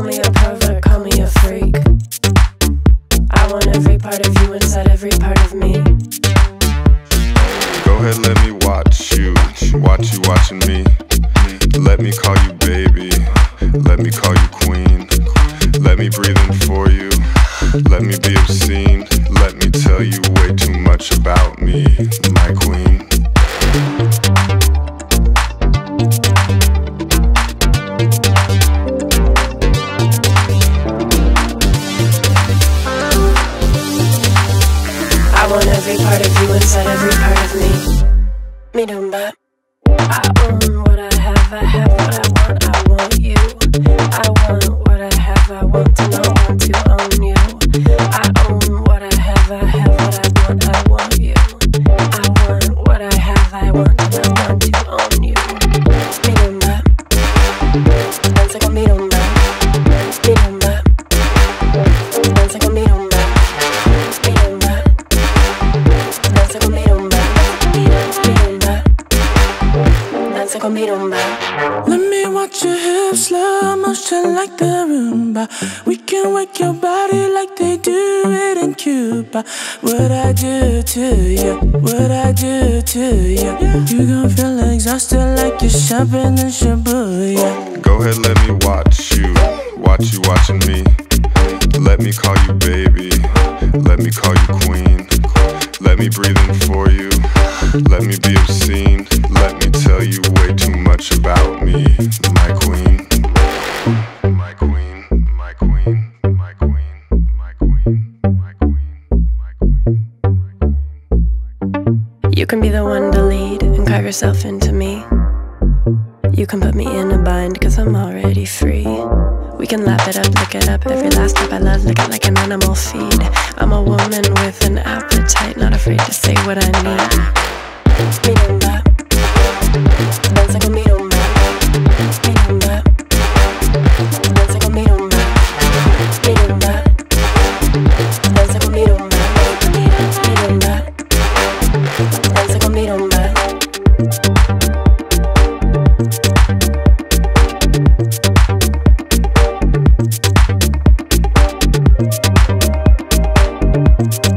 Call me a pervert, call me a freak. I want every part of you inside every part of me. Go ahead, let me watch you, watch you watching me. Let me call you baby, let me call you queen. Let me breathe in for you, let me be obscene. Part of you inside every part of me. Mi rumba. I own what I have, I have what I con mi rumba. Let me watch your hips, slow motion like the rumba. We can work your body like they do it in Cuba. What I do to you, what I do to you. You gon' feel exhausted like you're shopping in Shibuya. Go ahead, let me watch you, watch you watching me. Let me call you baby, let me call you queen. Let me breathe in for you, let me be obscene. Let me tell you way too much about me, my queen. My queen, my queen, my queen, my queen, my queen, my queen. You can be the one to lead and carve yourself into me. You can put me in a bind, cause I'm already free. We can lap it up, lick it up. Every last step I love, lick it like an animal feed. I'm a woman with an appetite, not afraid to say what I need. Mi rumba, Música